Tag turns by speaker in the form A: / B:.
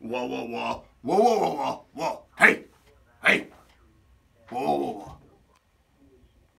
A: whoa, whoa, whoa, whoa, whoa, whoa, whoa, hey, hey. Whoa, whoa, whoa.